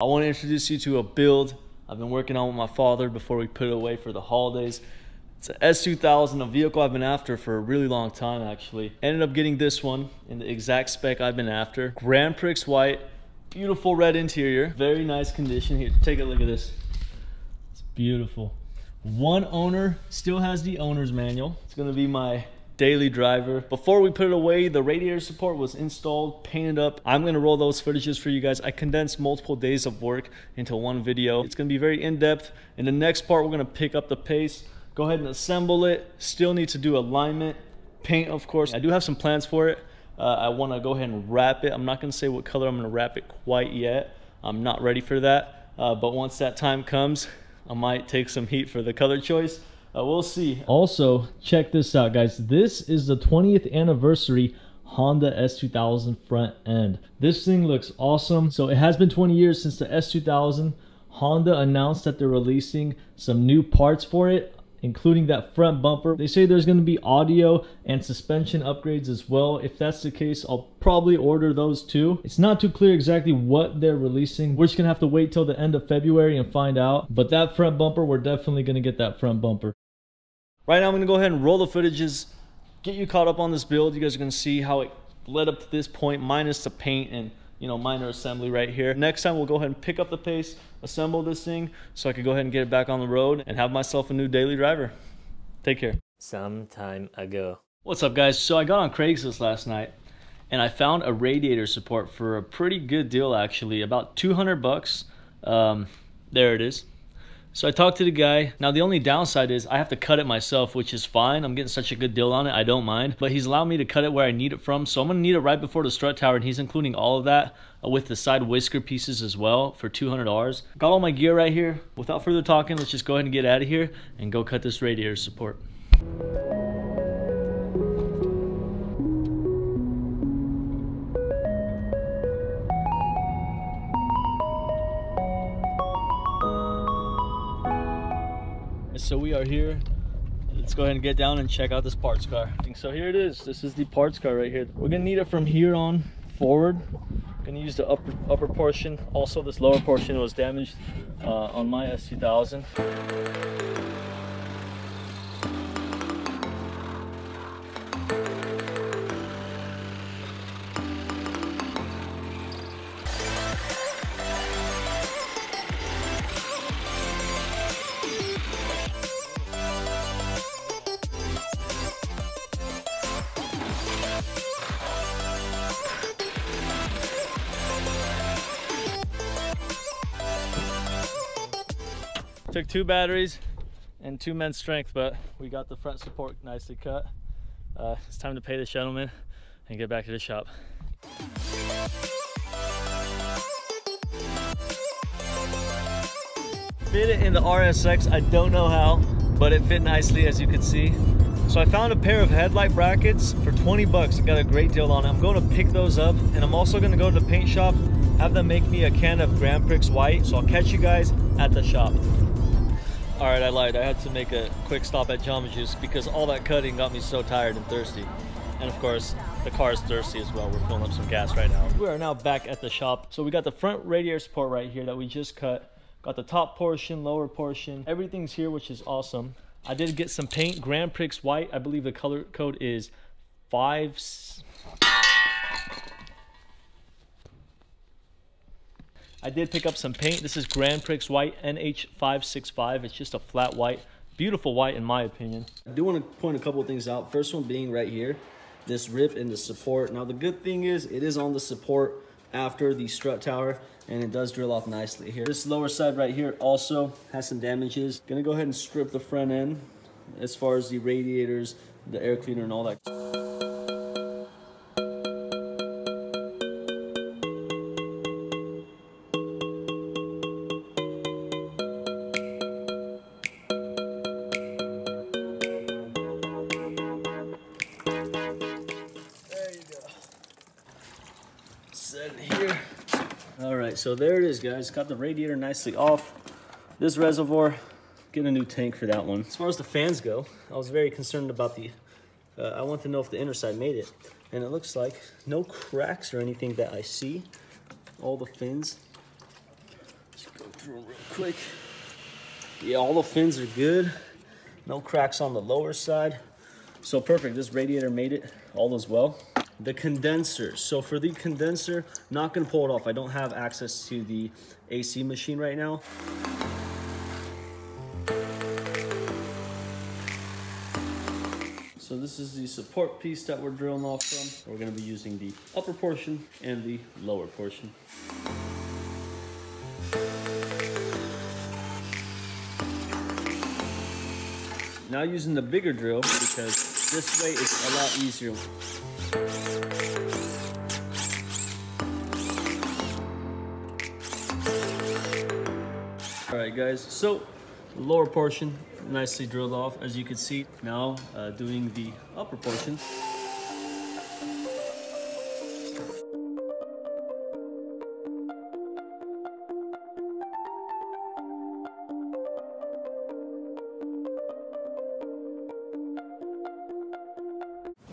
I want to introduce you to a build I've been working on with my father before we put it away for the holidays. It's an S2000, a vehicle I've been after for a really long time actually. Ended up getting this one in the exact spec I've been after. Grand Prix white, beautiful red interior, very nice condition. Here, take a look at this. It's beautiful. One owner, still has the owner's manual. It's gonna be my daily driver. Before we put it away, the radiator support was installed, painted up. I'm gonna roll those footages for you guys. I condensed multiple days of work into one video. It's gonna be very in-depth. In the next part, we're gonna pick up the pace, go ahead and assemble it. Still need to do alignment, paint, of course. I do have some plans for it. Uh, I wanna go ahead and wrap it. I'm not gonna say what color I'm gonna wrap it quite yet. I'm not ready for that. Uh, but once that time comes, I might take some heat for the color choice. Uh, we'll see. Also, check this out, guys. This is the 20th anniversary Honda S2000 front end. This thing looks awesome. So it has been 20 years since the S2000. Honda announced that they're releasing some new parts for it including that front bumper. They say there's going to be audio and suspension upgrades as well. If that's the case, I'll probably order those too. It's not too clear exactly what they're releasing. We're just going to have to wait till the end of February and find out. But that front bumper, we're definitely going to get that front bumper. Right now, I'm going to go ahead and roll the footages, get you caught up on this build. You guys are going to see how it led up to this point, minus the paint and you know, minor assembly right here. Next time we'll go ahead and pick up the pace, assemble this thing so I can go ahead and get it back on the road and have myself a new daily driver. Take care. Some time ago. What's up guys? So I got on Craigslist last night and I found a radiator support for a pretty good deal actually, about 200 bucks. Um, there it is. So I talked to the guy. Now the only downside is I have to cut it myself, which is fine. I'm getting such a good deal on it. I don't mind. But he's allowed me to cut it where I need it from. So I'm to need it right before the strut tower. And he's including all of that uh, with the side whisker pieces as well for $200. Got all my gear right here. Without further talking, let's just go ahead and get out of here and go cut this radiator support. So we are here. Let's go ahead and get down and check out this parts car. So here it is. This is the parts car right here. We're gonna need it from here on forward. Gonna use the upper upper portion. Also this lower portion was damaged uh, on my s2000 Took two batteries and two men's strength, but we got the front support nicely cut. Uh, it's time to pay the gentleman and get back to the shop. Fit it in the RSX, I don't know how, but it fit nicely as you can see. So I found a pair of headlight brackets for 20 bucks. I got a great deal on it. I'm going to pick those up and I'm also going to go to the paint shop, have them make me a can of Grand Prix white. So I'll catch you guys at the shop. All right, I lied. I had to make a quick stop at Jamba Juice because all that cutting got me so tired and thirsty. And of course, the car is thirsty as well. We're filling up some gas right now. We are now back at the shop. So we got the front radiator support right here that we just cut. Got the top portion, lower portion. Everything's here, which is awesome. I did get some paint, Grand Prix white. I believe the color code is five. I did pick up some paint. This is Grand Prix White NH565. It's just a flat white. Beautiful white in my opinion. I do want to point a couple of things out. First one being right here, this rip in the support. Now the good thing is it is on the support after the strut tower and it does drill off nicely here. This lower side right here also has some damages. Gonna go ahead and strip the front end as far as the radiators, the air cleaner and all that. So there it is, guys. Got the radiator nicely off. This reservoir, get a new tank for that one. As far as the fans go, I was very concerned about the, uh, I want to know if the inner side made it. And it looks like no cracks or anything that I see. All the fins just go through them real quick. Yeah, all the fins are good. No cracks on the lower side. So perfect, this radiator made it all as well. The condenser. So for the condenser, not gonna pull it off. I don't have access to the AC machine right now. So this is the support piece that we're drilling off from. We're gonna be using the upper portion and the lower portion. Now using the bigger drill because this way it's a lot easier. Right guys, so lower portion nicely drilled off as you can see. Now uh, doing the upper portion.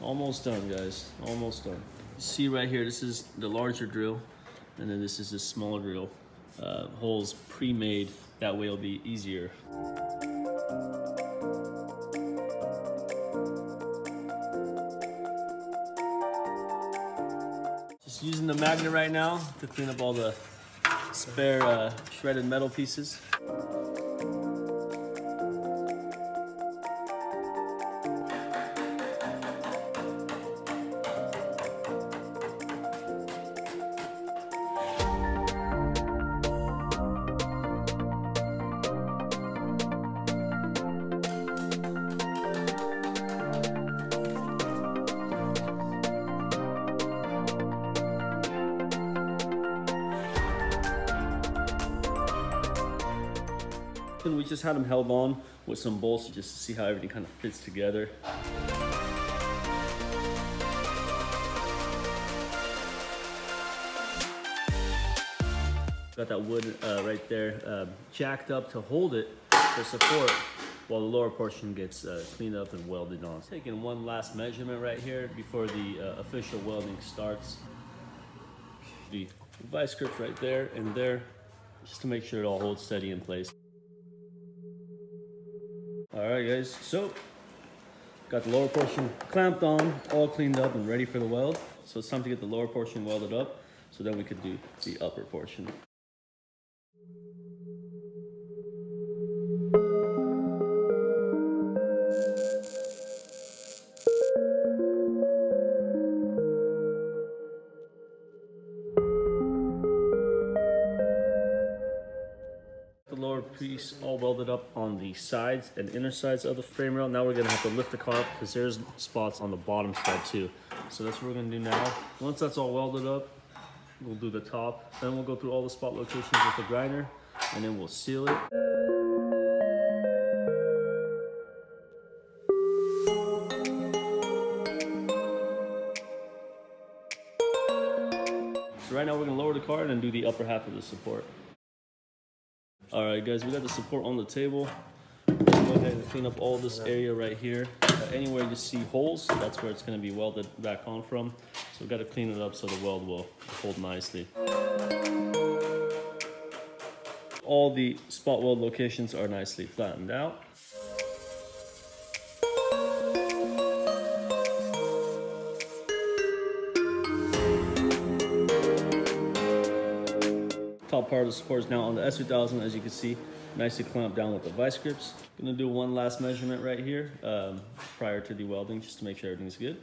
Almost done, guys. Almost done. See right here, this is the larger drill, and then this is the smaller drill. Uh, holes pre-made, that way it'll be easier. Just using the magnet right now to clean up all the spare uh, shredded metal pieces. Just had them held on with some bolts just to see how everything kind of fits together. Got that wood uh, right there uh, jacked up to hold it for support while the lower portion gets uh, cleaned up and welded on. Taking one last measurement right here before the uh, official welding starts. The vice grips right there and there just to make sure it all holds steady in place. All right, guys, so got the lower portion clamped on, all cleaned up and ready for the weld. So it's time to get the lower portion welded up so then we could do the upper portion. All welded up on the sides and inner sides of the frame rail. Now we're gonna have to lift the car up because there's spots on the bottom side too. So that's what we're gonna do now. Once that's all welded up, we'll do the top. Then we'll go through all the spot locations with the grinder and then we'll seal it. So right now we're gonna lower the car and then do the upper half of the support. All right, guys, we got the support on the table. Go ahead and clean up all this area right here. Uh, anywhere you see holes, that's where it's gonna be welded back on from. So we gotta clean it up so the weld will hold nicely. All the spot weld locations are nicely flattened out. Part of the support is now on the S2000, as you can see, nicely clamped down with the vice grips. Gonna do one last measurement right here um, prior to the welding, just to make sure everything's good.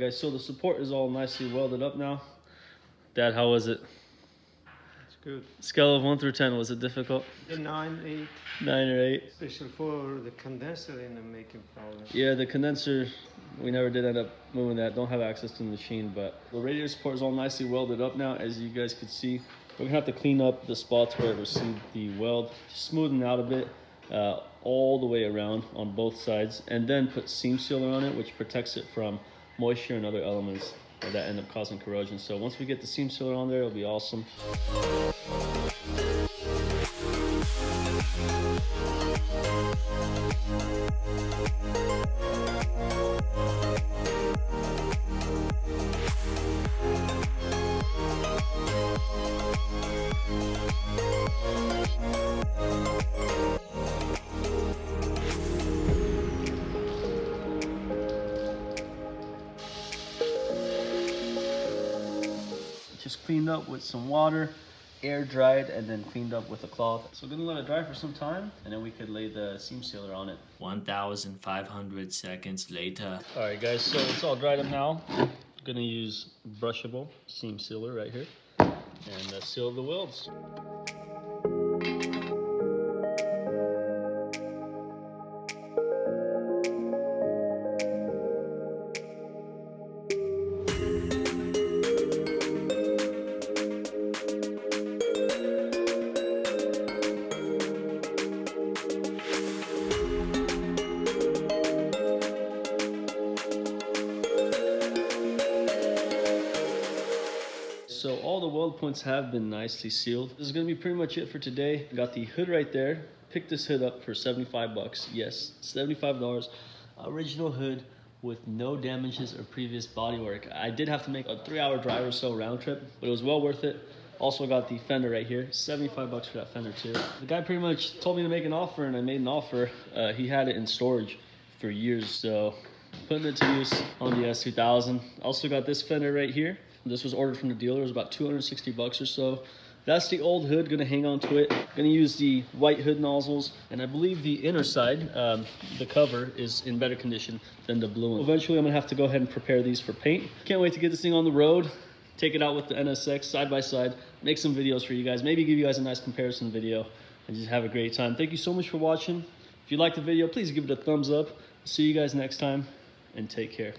Guys, so the support is all nicely welded up now. Dad, how was it? It's good. Scale of one through 10, was it difficult? The nine, eight, Nine or eight? especially for the condenser in the making problem. Yeah, the condenser, we never did end up moving that. Don't have access to the machine, but the radiator support is all nicely welded up now, as you guys could see. We're gonna have to clean up the spots where it received the weld, smoothen out a bit, uh, all the way around on both sides, and then put seam sealer on it, which protects it from moisture and other elements that end up causing corrosion. So once we get the seam sealer on there, it'll be awesome. Just cleaned up with some water, air dried, and then cleaned up with a cloth. So we're gonna let it dry for some time, and then we could lay the seam sealer on it. 1500 seconds later. All right, guys, so it's all dried up now. I'm gonna use brushable seam sealer right here, and uh, seal the welds. So all the weld points have been nicely sealed. This is gonna be pretty much it for today. Got the hood right there. Picked this hood up for 75 bucks. Yes, $75. Original hood with no damages or previous bodywork. I did have to make a three hour drive or so round trip, but it was well worth it. Also got the fender right here, 75 bucks for that fender too. The guy pretty much told me to make an offer and I made an offer. Uh, he had it in storage for years, so putting it to use on the S2000. Also got this fender right here. This was ordered from the dealer. It was about 260 bucks or so. That's the old hood, gonna hang on to it. Gonna use the white hood nozzles, and I believe the inner side, um, the cover, is in better condition than the blue one. Eventually, I'm gonna have to go ahead and prepare these for paint. Can't wait to get this thing on the road, take it out with the NSX side by side, make some videos for you guys, maybe give you guys a nice comparison video, and just have a great time. Thank you so much for watching. If you liked the video, please give it a thumbs up. See you guys next time, and take care.